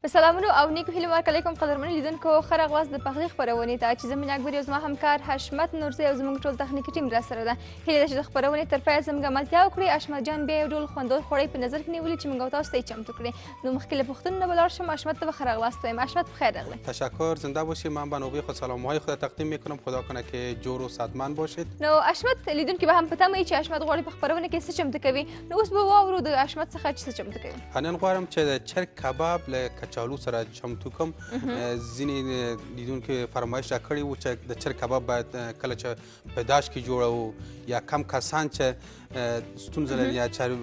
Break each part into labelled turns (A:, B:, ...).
A: په سلامونو او نیکو هیلو مرکه علیکم قدرمن لیدونکو ښه راغلاست د پخلي خپرونې ته چې زه مینه اکبر یو زما همکار حشمت نورزی او زموږ ټول تخنیکي ټیم راسره ده هیله ده چې د خپرونې تر پایه زموږ ملتیا وکړي حشمت جان بیا یو ډول خوندور خوړی په نظر کې نیولي چې موږ تاسو ته یې چمتو کړي نو مخکې له پوښتنو نه به لاړ شم حشمت ته به ښه راغلاست وایم حشمت پخیر راغلی
B: تشکر زنده باشی من به نوبه خود سلامهای خود تقدیم میکنم خدا کنه که جور و صدمن باشید
A: نو حشمت لیدونکي به هم په تمه چې حشمت غواړي په خپرونه کې څه چمتو کوي نو اوس به واورو د اشمت څخه چې څه چمتو کوي
B: نن غواړم چې د چرګ کباب له کچالو سره چمتو کړم ځینې لیدونکو فرمایش راکړی و چې د چرګ کباب باید کله چې په داش کې جوړوو یا کم کسان چې ستونزه لري یا چارې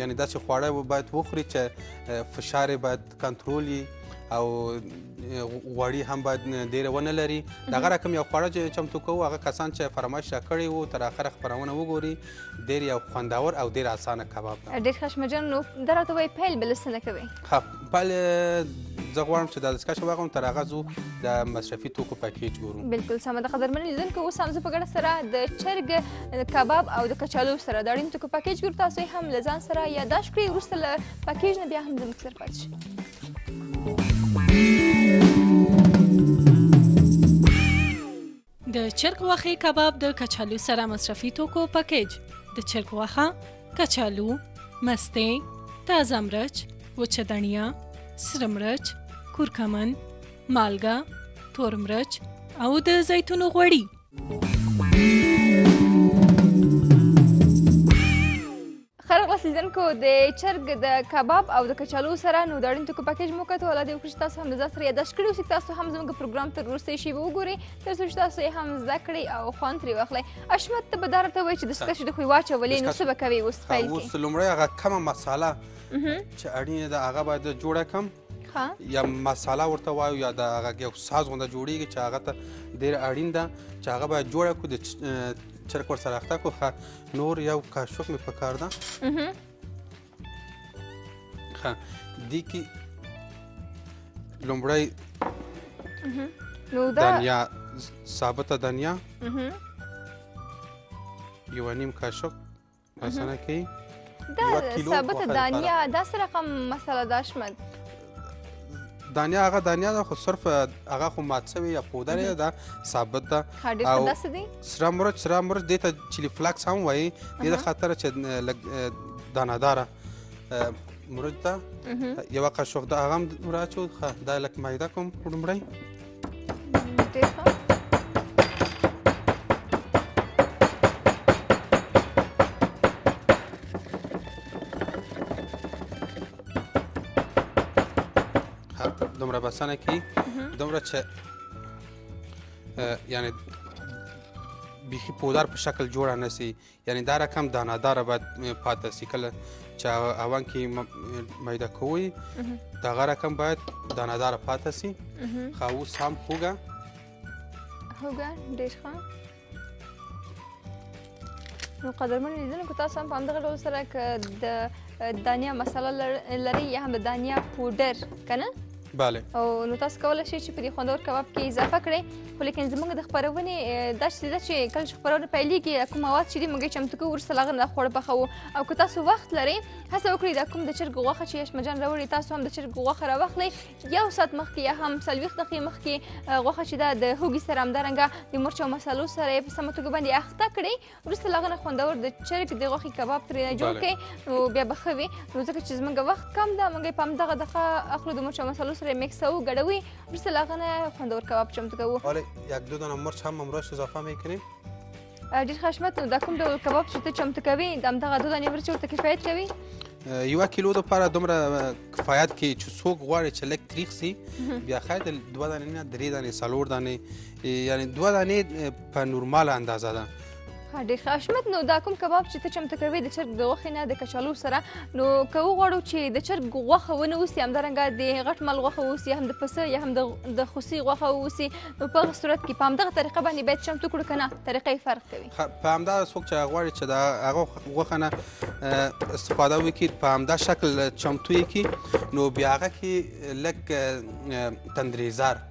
B: یعنی داسې خواړه باید وخوري چې فشار باید کنټرول وي او غوړي هم باید ډېره ونه لري دغه رقم یو خواړه چې چمتو کوو هغه کسان چې فرمایش راکړی وو تر اخره خپرونه وګوري ډیر یو خوندور او ډیر اسانه کباب
A: ده ډیر خشمجن نو دا راته وایي پیل به له څه نه کوې
B: ها پیل زه غواړم چې دا دستکشه واغوم تر هغه ځو د مصرفي توکو پکیج ګورو
A: بالکل سمه ده قدرمن لیدونکو اوس هم زه په ګډه سره د چرګ کباب او د کچالو سره د اړین توکو پکیج ګورو تاسو هم له ځان سره یادداشت کړئ وروسته له پکیج نه بیا هم زموږ سره پاتې شئ
C: د چرګ غوښې کباب د کچالو سره مصرفي توکو پکیج د چرګ غوښه، کچالو، مستې، تازه مرچ، وچه دڼیا، سره مرچ، کورکمن، مالګه، تور مرچ او د زیتون غوړي.
A: ښه راغلاست لیدونکو د چرګ د کباب او د کچالو سره نو د اړین توکو پکیج مو کتو الله دې وکړي چې تاسو هم د ځان سره یادداشت کړي اوسئ تاسو هم زموږ پروګرام تر وروستۍ شیبې وګورئ تر څو چې تاسو یې هم زده کړئ او خوند ترې واخلئ اشمت ته به دا راته وایي چې دستکشې د خو یې واچولې نو څه به کوې اوس پیل کې
B: اوس لومړی هغه کمه مساله چې اړینه ده هغه باید جوړه کړم یا مساله ورته وایو یا د هغه یو ساز غونډه جوړیږي چې هغه ته ډیر اړین ده چې هغه باید جوړه کړو د چرک ور سره اخته کو نور یو کاشوک می پکار ده ها دی کی لومړی
A: نو دا
B: دنیا ثابت دنیا یو نیم کاشوک مثلا کی
A: دا ثابت دنیا دا سره کوم مسله داشمد
B: دانیا هغه دانیا ده خو صرف هغه خو مات شوی یا پودره ده ثابت ده
A: او
B: سره مرچ سره مرچ دې ته چیلی فلکس هم وایي دې د خاطر چې دانهداره مرچ ده یوه قاشق د هغه هم راچو دا لک مایده کوم لومړی دومره بسنه کی دومره چې یعنی بیخی پودر په شکل جوړه نسی یعنی دا رقم دانه داره باید پاته سی کله چې اوان کې میده کوی دا غره رقم باید دانه داره پاته سی خو اوس هم خوګه
A: خوګه ډیر ښه نو قدرمن لیدونکو تاسو هم په همدغه ډول سره که د دانیا مساله لرئ یا هم د دانیا پوډر که نه
B: بله
A: او نو تاسو کولای شئ چې په دې خوندور کباب کې اضافه کړئ خو لیکن زموږ د خپرونې دا چې ده چې کله چې خپرونه پیلېږي کوم مواد چې دي موږ چمتو کوو وروسته له هغه نه خواړه پخوو او که تاسو وخت لرئ هڅه وکړئ دا کوم د چرګ غوښه چې یشمه جان راوړي تاسو هم د چرګ غوښه راواخلئ یو ساعت مخکې یا هم څلوېښت دقیقې مخکې غوښه چې ده د هوږي سره همدارنګه د مرچ او مسالو سره یې په سمه توګه باندې اخته کړئ وروسته له هغه نه خوندور د چرګ د غوښې کباب ترې جوړ کړئ نو بیا به ښه وي نو ځکه چې زموږ وخت کم ده موږ یې په همدغه دقه اخلو د مرچو مسالو سره یې مکسوو ګډوي وروسته له هغه نه خوندور کباب چمتو کوو
B: حالا یک دو دانه مرچ هم امروز اضافه میکنیم
A: ډېر ښه حشمت نو دا کوم ډول کباب چې ته چمتو کوې د همدغه دو دانې مرچ ورته کفایت کوي
B: یو کیلو د پاره دومره کفایت کې چې څوک غواړي چې لک تریخ سي بیا خیر د دوه دانې نه درې دانې څلور دانې یعنی دوه دانې په نورماله اندازه ده
A: ډېر ښه حشمت نو دا کوم کباب چې ته چمتو کوې د چرګ د غوښې نه د کچالو سره نو که وغواړو چې د چرګ غوښه ونه اوسي همدارنګه د غټ مال غوښه اوسي هم د پسه یا هم د خوسي غوښه اوسي نو په هغه صورت کې په همدغه طریقه باندې باید چمتو کړو که نه طریقه یې فرق کوي
B: په همدا څوک چې غواړي چې د هغه غوښه نه استفاده وکړي په همدا شکل چمتو یې کړي نو بیا هغه کې لږ تندریزار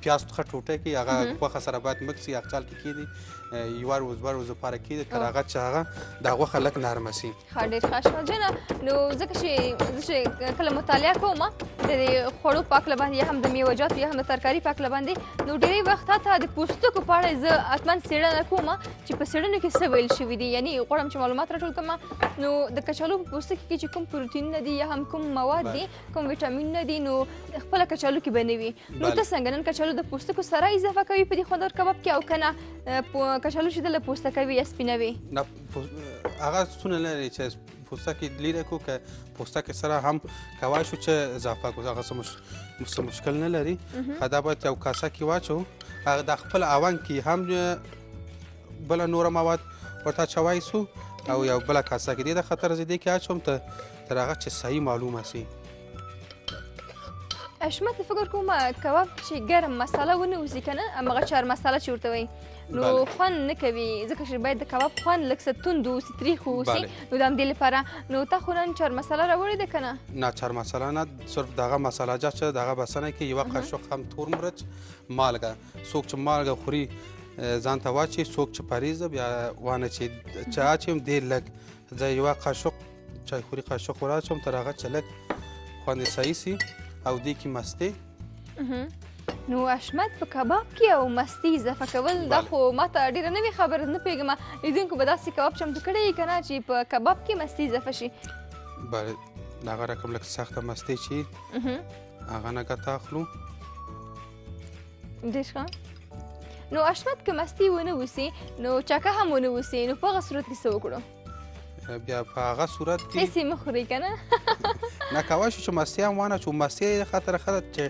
B: پیاز څخه ټوټه کی هغه غوخه سره باید مکس یا خچال کې کیدی یوار وزبر وز پاره کیدی تر هغه چې هغه دا غوخه لک نرم شي
A: ها ډیر ښه شو جنا نو ځکه چې چې کله مطالعه کوم د خوړو پاک لبان یا هم د میوجات یا هم د ترکاری پاک لبان دي نو ډیری وخت ته د پوستکو په اړه زه اتمن سیړنه کوم چې په سیړنو کې څه ویل شوی دي یعنی غواړم چې معلومات راټول کړم نو د کچالو په پوستکي کې چې کوم پروتین دي یا هم کوم مواد دي کوم ویټامین نه دي نو خپل کچالو کې به نه وي نو ته څنګه نن کچالو د پوستکو سره اضافه کوي په دې خوندور کباب کې او کنه کچالو چې د پوستکه وي یا سپینه
B: وي نه هغه څونه لري چې پوستکی لیره کو که پوستکی سره هم کوای شو چې اضافه کو هغه څه مشکل نه لري دا باید یو کاسه کې واچو هغه د خپل اوان کې هم بل نور مواد ورته چوای سو او یو بل کاسه کې د خطر زیدې کې اچوم ته تر هغه چې صحیح معلومه سي
A: اشمت فکر کوم کباب چې ګرم مساله ونه وزي کنه هغه چار مساله چې ورته وي نو خوند نه کوي ځکه چې باید د کباب خوند لږ څه توند اوسي تریخ اوسي نو د همدې لپاره نو تا خو نن چار مساله راوړې ده کنه
B: نه چار مساله نه صرف دغه مساله جا چې دغه بسنه کې یو قاشق هم تور مرچ مالګه څوک چې مالګه خوري ځان ته واچي څوک چې پریزه بیا وانه چې چا چې هم ډېر لږ زه یو قاشق چای خوري قاشق وراچوم تر هغه چې لږ خوند یې صحیح سي او دې کې مستې
A: نو اشمت په کباب کې او مستي اضافه کول دا خو ماته ډیره نوې خبره نه پیږم لیدونکو به داسې کباب چمتو کړی کنه چې په کباب کې مستي اضافه شي
B: بله دغه رقم لکه سخته مستي چې هغه نه ګټه اخلو
A: ډېر ښه نو اشمت که مستي ونه وسی نو چکه هم ونه وسی نو په هغه صورت کې څه وکړو
B: بیا په هغه صورت کې
A: هیڅ مه خوري کنه نه
B: کوای شو چې مستي هم وانه چې مستي یې خاطر ښه ده چې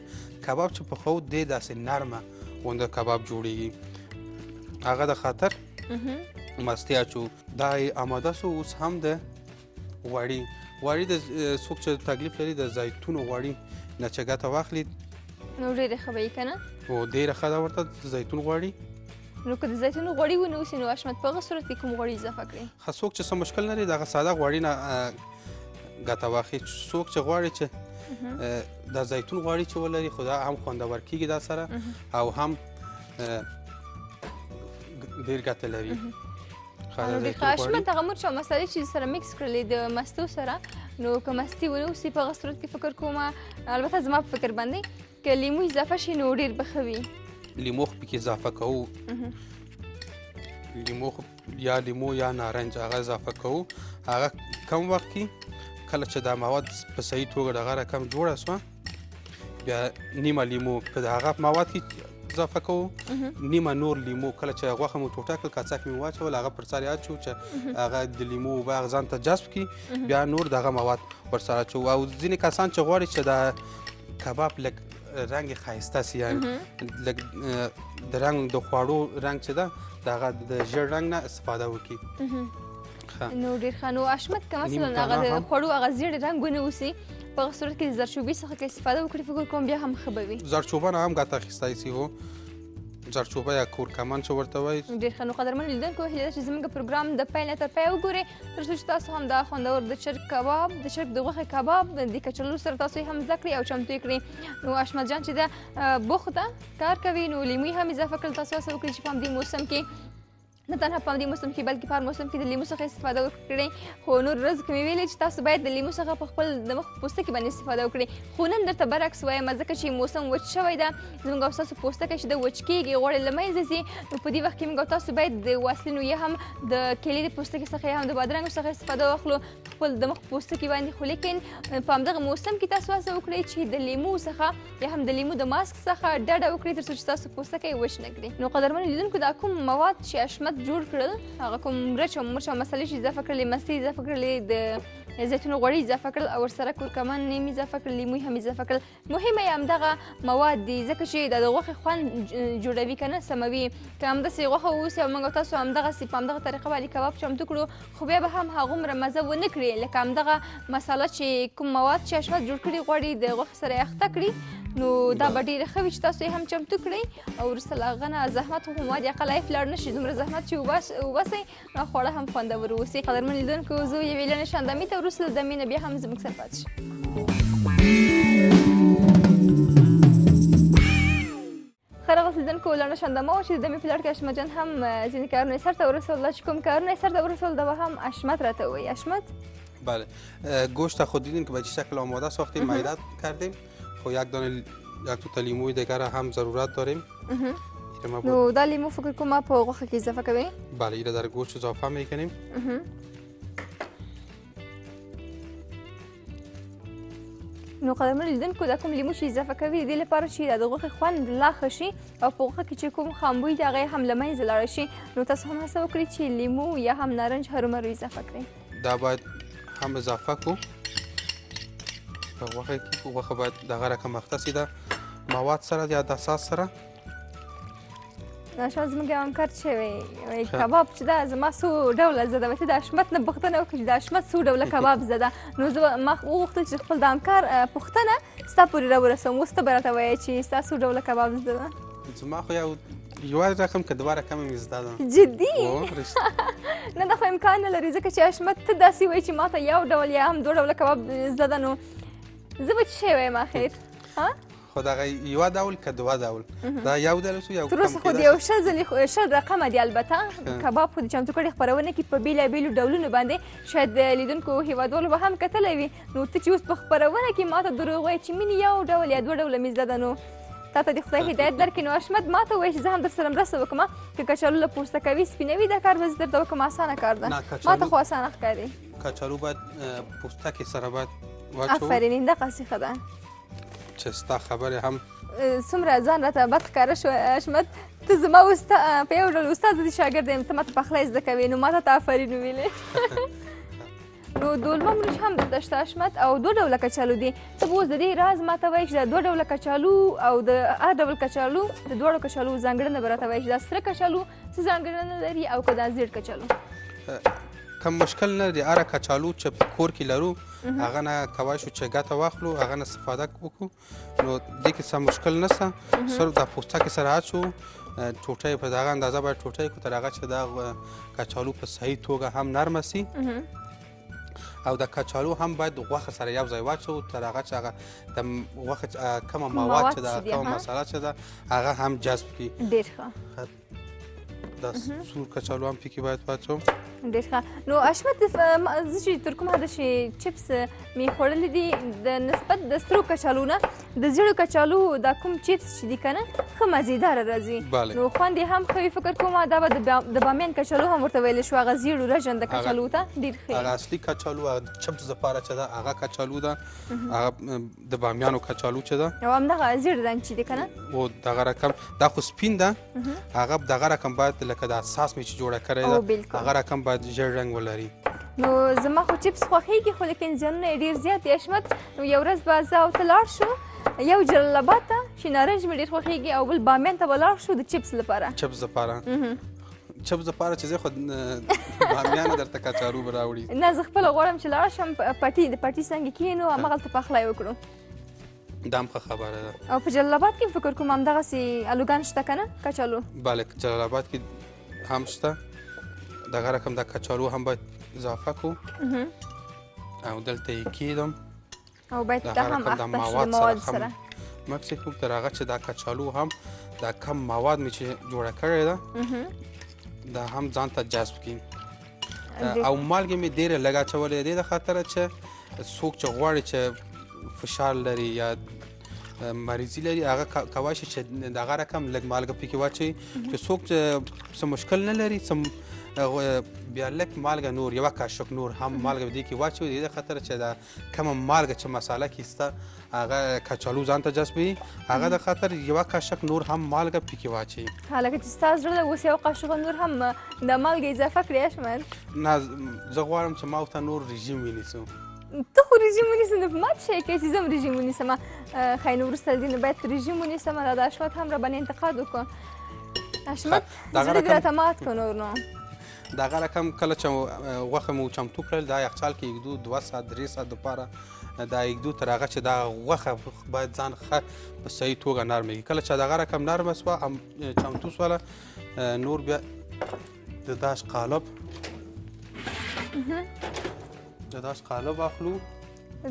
B: کباب چې په خود دی داسې نرمه غونده کباب جوړیږي هغه د خاطر مستي اچو دا یې آماده سو اوس هم ده غوړي غوړي د څوک چې تکلیف لري د زیتون غوړي نه چې ګټه واخلي
A: نو ډېره ښه به یې که نه
B: او ډېره ښه ده ورته زیتون غوړي
A: نو که د زیتون غوړي ونه اوسي نو حشمت په هغه صورت کې کوم غوړي اضافه کړي
B: ښه څوک چې څه مشکل لري دغه ساده غوړي نه ګټه واخلي څوک چې غواړي چې د زیتون غوړي چې ولري خو دا هم خوندور کېږي دا سره او هم ډېر ګټه لري
A: نو
B: د
A: شمن دغه مرچ او مسالې چې سره مکس کړلې د مستو سره نو که مستي ونه اوسي په هغه صورت کې فکر کوم البته زما په فکر باندې که لیمو اضافه شي نو ډېر به ښه وي
B: لیمو خو پکې اضافه کوو لیمو خو یا لیمو یا نارنج هغه اضافه کوو هغه کم وخت کې کله چې دا مواد په صحیح توګه دغه رقم جوړه سوه بیا نیمه لیمو په هغه مواد کې اضافه کوو نیمه نور لیمو کله چې غوښه مو ټوټه کړل کاڅه کې مو واچول هغه پر سر اچو چې هغه د لیمو او هغه ځان ته جذب کی بیا نور دغه مواد پر سر اچو او ځینې کسان چې غواړي چې دا کباب لګ رنګ خایسته سی یعنی لګ د رنګ د خوړو رنګ چې دا دغه د ژړ رنګ نه استفاده وکړي
A: نو ډیر ښه نو حشمت که مثلا هغه د خوړو هغه زیړ رنګ ونه اوسي په هغه صورت کې د زرچوبي څخه که استفاده وکړي فکر کوم بیا هم ښه به وي
B: زرچوبه نه هم ګټه اخیستی سي هو زرچوبه یا کورکمن چې ورته وایي
A: ډېر ښه نو قدرمن لیدونکو هیله ده چې زموږ پروګرام د پیل نه تر پایه وګورئ تر څو چې تاسو هم دا خوندور د چرګ کباب د چرګ د غوښې کباب د کچالو سره تاسو یې هم زده کړئ او چمتو یې کړئ نو اشمت جان چې دا بوخ ده کار کوي نو لیمو یې هم اضافه کړل تاسو هڅه وکړئ چې په همدې موسم کې نه تنها په همدې موسم کې بلکې په هر موسم کې د لیمو څخه استفاده وکړئ خو نور ورځ کې مې ویلې چې تاسو باید د لیمو څخه په خپل د مخ پوستکي باندې استفاده وکړئ خو نن درته برعکس وایم ځکه چې موسم وچ شوی ده زموږ او ستاسو پوستکی چې د وچ کېږي غوړې له منځه ځي نو په دې وخت کې موږ تاسو باید د واسلینو یا هم د کیلې د پوستکي څخه یا هم د بادرنګو څخه استفاده واخلو خپل د مخ پوستکي باندې خو لیکن په همدغه موسم کې تاسو هڅه وکړئ چې د لیمو څخه یا هم د لیمو د ماسک څخه ډډه وکړئ ترڅو چې ستاسو پوستکی وچ نه کړي نو قدرمنو لیدونکو دا کوم مواد چې اشمت جوړ کړل هغه کوم مرچ او مرچ او مسلې چې اضافه کړلې مستې اضافه کړلې د زیتون غوړي اضافه کړل او ورسره کورکمن نیم اضافه کړل لیمو هم اضافه کړل مهمه یې همدغه مواد دي ځکه چې دا د غوښې خوند جوړوي که نه سموي که همداسې غوښه واوسي او موږ تاسو همدغسې په همدغه طریقه باندې کباب چمتو کړو خو بیا به هم هغومره مزه ونه کړي لکه همدغه مساله چې کوم مواد چې اشرف جوړ کړي غواړي د غوښې سره یې اخته کړي نو دا به ډېره ښه وي چې تاسو یې هم چمتو کړئ او وروسته له هغه نه زحمت خو ما د اقل عیف لاړ نه شي دومره زحمت چې وباسئ نو خواړه هم خوندور اوسي قدرمن لیدونکو زه یوې لنډې شاندامي ته وروسته له دمې نه بیا هم زموږ سره پاتې شئ ښه راغلاست لیدونکو لنډه شنده مو چې د مې په لړ کې اشمجن هم ځینې کارونه یې سرته ورسول دا چې کوم کارونه یې سرته ورسول دا به هم اشمت راته ووایي اشمت
B: بله گوشت خود دیدیم که به چه شکل آماده ساختیم میدت کردیم خو یک دانه یک دو تا لیموی دیگر هم ضرورت داریم
A: نو دا لیمو فکر کوم په غوښه کې اضافه کوي
B: بله ایره در گوشت اضافه میکنیم
A: نو قدرمن لیدونکو دا کوم لیمو چې اضافه کوي د دې لپاره چې دا د غوښې خوند لا ښه شي او په غوښه کې چې کوم خامبوی دی هغه هم له منځه لاړ شي نو تاسو هم هڅه وکړئ چې لیمو یا هم نارنج هرومرو اضافه کړئ
B: دا باید هم اضافه کو په غوښه کې غوښه باید دغه رقم اخته سي دا مواد سره یا د اساس سره دا
A: شاید زموږ یو همکار چې وایي کباب چې دا زما څو ډوله زه ده وتې د حشمت نه پوښتنه وکړي چې د حشمت څو ډوله کباب زه ده نو زه ما وغوښتل چې خپل د همکار پوښتنه ستا پورې راورسوم اوس ته به راته وایې چې ستا څو ډوله کباب زده ده
B: زما خو یو یوه رقم که دوه رقمه مې زده ده
A: جدي نه دا خو امکان نه لري ځکه چې حشمت ته داسې وایي چې ما ته یو ډول یا هم دوه ډوله کباب زده ده نو زه به څه شی وایم اخر ها
B: خو دغه یو ډول که دوه ډول دا یو ډول شو یو
A: تر اوسه خو د یو شل ځلې شل رقمه دی البته کباب خو د چمتو کړې خپرونه کې په بېلابېلو ډولونو باندې شاید د لیدونکو هېوادوالو به هم کتلی وي نو ته چې اوس په خپرونه کې ما ته دروغ وایې چې مینې یو ډول یا دوه ډوله مې زده ده نو تا ته د خدای هدایت درکړي نو اشمت ما ته وایي چې زه هم درسره مرسته وکړم که کچالو له پوسته کوي سپینوي دا کار به زه درته وکړم اسانه کار ده ما ته خو اسانه ښکاري
B: کچالو باید پوستکې سره باید
A: واچوو آفرین دقسې ښه ده
B: چې ستا خبرې هم
A: څومره ځان راته بد ښکاره شو حشمت ته زما وستا په یو ډول استاد دي شاګرد یم ته ماته پخلی زده کوې نو ماته ته آفرین ویلې نو دولمه مرچ هم دلته شته حشمت او دوه ډوله کچالو دي ته به اوس د دې راز ماته وایي چې دا دوه ډوله کچالو او د هر ډول کچالو د دواړو کچالو ځانګړنه به راته وایي چې دا سره کچالو څه ځانګړنه لري او که دا زیړ کچالو
B: کم مشکل نه دی اره کچالو چې په کور کې لرو هغه نه کوای شو چې ګټه واخلو هغه نه استفاده وکړو نو دې کې څه مشکل نشته صرف د پوسته کې سره اچو ټوټه په دغه اندازه باید ټوټه کو تر هغه چې دا کچالو په صحیح توګه هم نرمه سي او د کچالو هم باید غوښه سره یو ځای واچو تر هغه چې هغه د غوښه کومه مواد چې ده کومه مساله چې ده هغه هم جذب کړي
A: ډېر ښه
B: دا سور کچالو هم پکې باید واچوم
A: ډېر ښه نو اشمت زه چې تر کومه حده چې چپس مې خوړلي دي د نسبت د سرو کچالو نه د زیړو کچالو دا کوم چیپس چې دي کنه ښه مزیدار راځي نو خوند یې هم ښه فکر کوم دا به د بامیان کچالو هم ورته ویل شو هغه زیړو رژن د کچالو ته ډیر ښه
B: هغه اصلي کچالو هغه چپس لپاره چې دا هغه کچالو ده هغه د بامیانو کچالو چې ده
A: او همدغه زیړ رنګ چې دی کنه
B: او دغه رقم دا خو سپین ده هغه دغه رقم باید لکه د اساس مې چې جوړه کړې ده هغه رقم باید ژړ رنګ ولري
A: نو زما خو چپس خوښیږي خو لیکن زیانونه یې ډېر زیات دي اشمت نو یو ورځ به زه او ته لاړ شو یو جلال آباد ته چې نارنج مې ډېر خوښیږي او بل بامیان ته به لاړ شو د چپس لپاره
B: چپس لپاره چپ زپاره چې زه خو بامیان درته کچارو براوړي
A: نه زه خپل غواړم چې لاړ شم پټي د پټي څنګه کینو هغه ته پخلای
B: وکړو دام ښه خبره ده
A: او په جلال آباد کې فکر کوم هم دغه سي الوګان شته کنه کچالو
B: بله جلال آباد کې هم شته دغه رقم د کچالو هم باید اضافه کو او دلته یې کیدم
A: او باید دا هم اخته مواد سره
B: مکسې کوم تر هغه چې دا کچالو هم دا کم مواد مې چې جوړه کړې ده دا هم ځان ته جذب کړي او مالګې مې ډېره لږه اچولې د دې د خاطره چې څوک چې غواړي چې فشار لري یا مریضي لري هغه کوای شي چې دغه رقم لږ مالګه پکې واچوي چې څوک چې څه مشکل نه لري څه بیا لږ مالګه نور یوه کاشوک نور هم مالګه دې کې واچوي د دې خاطر چې دا کومه مالګه چې مساله کې سته هغه کچالو ځان ته جذبوي هغه د خاطر یوه قاشق نور هم مالګه پکې واچوي
A: هلکه چې ستا زړه اوس یو قاشق نور هم د مالګې اضافه کړې اشمن
B: نه زه غواړم چې ما ورته نور رژیم ونیسو
A: ته خو رژیم ونیسه نو په ما څه شی کوې چې زه هم رژیم ونیسم ښایي نو وروسته له دې نه باید رژیم ونیسم دا د اشمت هم راباندې انتقاد وکړو اشمت زړه دې راته مات کړو نور نو
B: دغه رقم کله چې غوښه مو چمتو کړل دا یخچال کې یږدو دوه ساعت درې ساعت دپاره دا یږدو تر هغه چې دا غوښه باید ځان ښه په صحیح توګه نرمه کړي کله چې دغه رقم نرمه سوه چمتو سوله نور بیا د داس قالب د داس قالب اخلو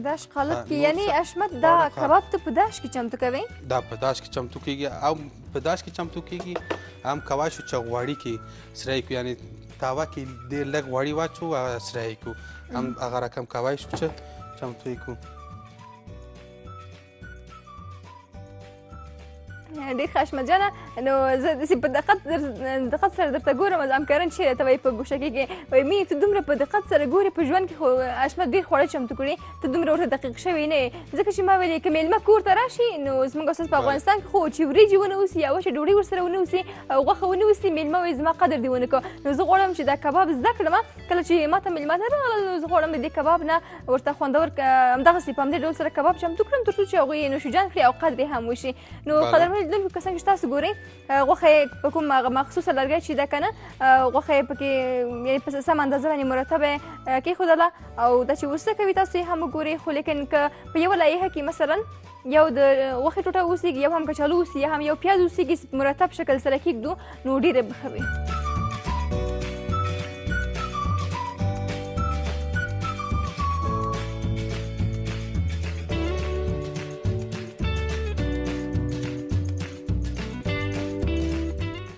A: داش قالب کې یعنی اشمت دا کباب ته په داش کې چمتو کوي
B: دا په داش کې چمتو کیږي او په داش کې چمتو کیږي هم کوای شو چې غوړی کې سره کو یعنی تاوا کې ډیر لږ غوړی واچو او سره کو هم هغه رقم کوای شو چې چمتو کو
A: ډېر خشمه جنه نو زه داسې په دقت دقت سره درته ګورم ځان کرن چې ته وایي په ګوشه کېږې وایي مینې ته دومره په دقت سره ګورې په ژوند کې خو اشمه ډېر خواړه چمتو کړي ته دومره ورته دقیق شوې نه ځکه چې ما ویلې که مېلمه کور ته راشي نو زموږ استاد په افغانستان کې خو چې وریجې ونه اوسي یا وچه ډوډۍ ورسره ونه اوسي او غوښه ونه اوسي مېلمه وایي زما قدر دې ونه کړو نو زه غواړم چې دا کباب زده کړم کله چې ما ته مېلمه ته راغلل نو زه غواړم د دې کباب نه ورته خوندور همدغسې په همدې ډول سره کباب چمتو کړم تر څو چې هغوی یې نوشجان کړي او قد یې هم وشي نو قدرمنو لیدونکو که څنګه چې تاسو ګورئ غوښه یې په کوم هغه مخصوصه لرګی چې ده که نه غوښه یې پکې یعنې په سمه اندازه باندې مرتبه یې کېښودله او دا چې وروسته کوي تاسو یې هم وګورئ خو لیکن که په یوه لایحه کې مثلا یو د غوښې ټوټه اوسېږي یو هم کچالو اوسي یا هم یو پیاز اوسېږي چې په مرتب شکل سره کېږدو نو ډېره به ښه وي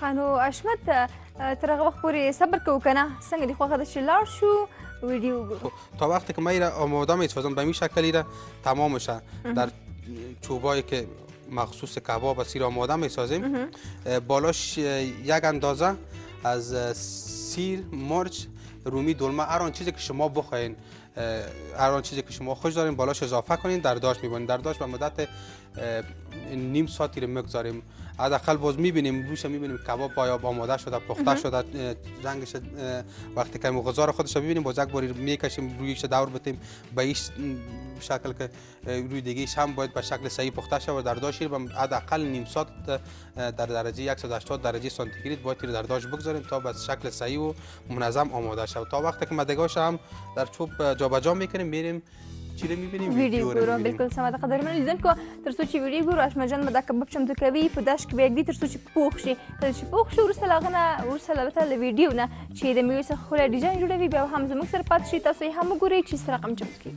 A: خانو اشمت تر هغه وخت پورې صبر کوو که نه څنګه دې خوښه ده چې لاړ شو ویډیو وګورو
B: تا وقتی که ما را آماده می سازم به می شکلی را تمام شه در چوبایی که مخصوص کباب است را آماده می سازیم بالاش یک اندازه از سیر مرچ رومی دلمه هر آن چیزی که شما بخواین هر آن چیزی که شما خوش دارین بالاش اضافه کنین در داش میبونین در داش به مدت نیم ساعتی رو میگذاریم حداقل باز میبینیم بوش میبینیم کباب آیا آماده شده پخته شده رنگش وقتی که غذا خودش ببینیم باز یک باری میکشیم رویش دور بتیم به این شکل که روی دیگه هم باید به شکل صحیح پخته شود در داش هم حداقل نیم ساعت در درجه 180 درجه سانتیگراد باید در داش بگذاریم تا به شکل صحیح و منظم آماده شود تا وقتی که مدگاش هم در چوب جابجا میکنیم میریم چیرې مې ویني
A: ویډیو ګورو بالکل سم ده قدرمن لیدونکو تر څو چې ویډیو ګورو اشمه جان به دا کباب چمتو کوي په داش کې به یې تر څو چې پوخ شي تر چې پوخ شي وروسته له هغه نه وروسته البته له ویډیو نه چې د میوې څخه ښکلی ډیزاین جوړوي بیا هم زموږ سره پاتې شي تاسو یې هم وګورئ چې څه رقم چمتو کوي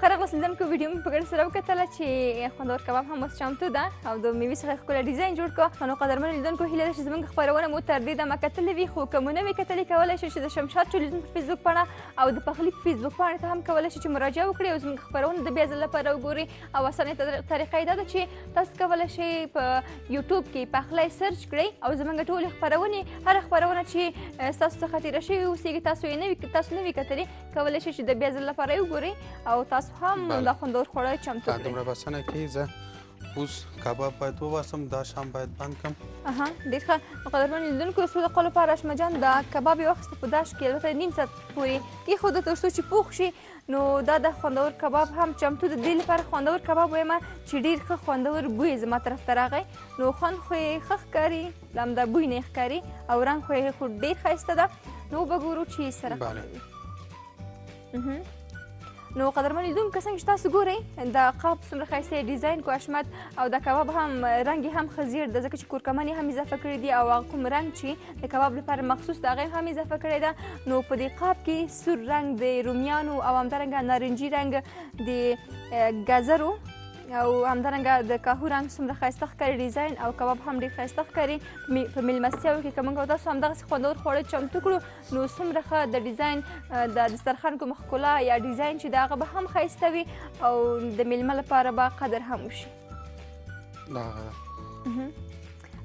A: خره غوسلزم کو ویډیو مې په ګډه سره وکتله چې خوندور کباب هم اوس چمتو ده او د میوې سره ښکلی ډیزاین جوړ کړو خو نو قدرمنو لیدونکو هیله ده چې زموږ خپرونه مو تر دې دمه کتلې وي خو که مو نه وي کتلې کولی شئ چې د شمشاد ټلویزیون په فیسبوک پاڼه او د پخلي په فیسبوک پاڼې ته هم کولی شئ چې مراجعه وکړئ او زموږ خپرونه د بیا ځل لپاره وګورئ او اسانه طریقه یې دا ده چې تاسو کولی شئ په یوټیوب کې پخلی سرچ کړئ او زموږ ټولې خپرونې هره خپرونه چې ستاسو څخه تېره شوې اوسېږي تاسو یې نه وي تاسو نه وي کتلې کولی شئ چې د بیا ځل لپاره وګورئ او تاسو هم
B: بله.
A: دا خوندور خواړه چمتو کړئ
B: دومره بسنه کې زه اوس کباب باید وباسم دا شام باید بند کم
A: اها ډېر ښه نو قدرمن لیدونکو څو دقو لپاره اشمه جان دا کباب یې واخیسته په داش کې البته نیم ساعت پورې کېښوده تر څو چې پوخ شي نو دا د خوندور کباب هم چمتو د دې لپاره خوندور کباب وایم چې ډېر ښه خوندور بوی زما طرف ته راغی نو خوند خو یې ښه ښکاري دا همدا بوی نه ښکاري او رنګ خو یې خو ډېر ښایسته ده نو وبه ګورو چې سره خبروي نو قدرمن لیدونکو څنګه چې تاسو ګورئ د قاب څومره ښایسته ډیزاین کو اشمت او د کباب هم رنګ هم ښه زیړ ده ځکه چې کورکمن یې هم اضافه کړی دی او هغه کوم رنګ چې د کباب لپاره مخصوص د هغه هم اضافه کړی ده نو په دې قاب کې سور رنګ د رومیانو او همدارنګه نارنجي رنګ د ګازرو او همدارنګه د کاهو رنګ څومره ښایسته ښکاري ډیزاین او کباب هم ډېر ښایسته ښکاري په میلمستیاو کې که موږ تاسو همدغسې خوندور خواړه چمتو کړو نو څومره ښه د ډیزاین د دسترخوان کوم ښکلا یا ډیزاین چې د هغه به هم ښایسته وي او د میلمه لپاره به قدر هم وشي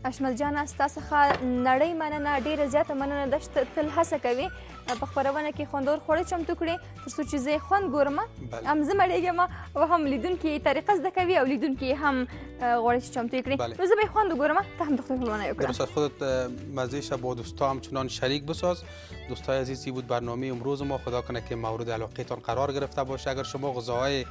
A: اشمل جانه ستا څخه نړۍ مننه ډیره زیاته مننه د تل هڅه کوي په خبرونه کې خوندور خوړې چمتو کړي تر څو چې زه خوند ګورم هم زه مړېږم او هم لیدونکي طریقه زده کوي او لیدونکي هم غواړي چې چمتو کړي نو زه به خوند ګورم ته هم دکتر خبرونه وکړه
B: درست خودت مزه شب با دوستا همچنان شریک بساز دوستای عزیز بود برنامه امروز ما خدا کنه که مورد علاقه تان قرار گرفته باشه اگر شما غذاهای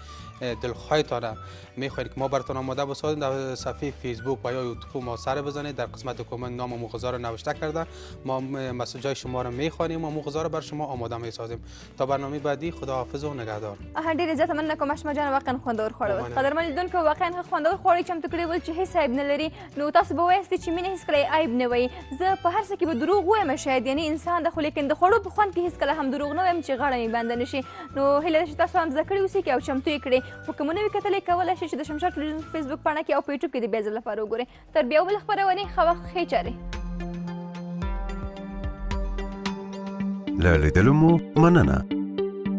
B: دلخواهتان میخواهید که ما براتون آماده بسازیم در صفحه فیسبوک و یا یوتیوب ما سر بزنید در قسمت کامنت نام و غذا رو نوشته کرده ما مسیج های شما رو میخوانیم و غذا رو بر شما آماده میسازیم تا برنامه بعدی خدا حافظ و نگهدار
A: آها ډیر عزت من کوم شما جان واقعا خوندور
B: خوړو
A: قدرمن لیدونکو واقعا خوندور خوړی چم تکړه ول چې هیڅ عیب نه لري نو تاسو به وایست چې مینه هیڅ کله عیب نه وي زه په هر څه کې به دروغ وایم شاید یعنی انسان د خو لیکن د خوړو په خوند کې هیڅ کله هم دروغ نه وایم چې غاړه می بند نشي نو هله تاسو هم ذکر اوسې کې او چمتو کړئ خو که مو نه وي کتلی کولی شئ چې د شمشاد ټلویزیون په فیسبوک پاڼه کې او په یوټیوب کې د بیا ځل لپاره وګورئ تر بیا بله خپرونې ښه وخت ښې چارې
D: له لیدلو مو مننه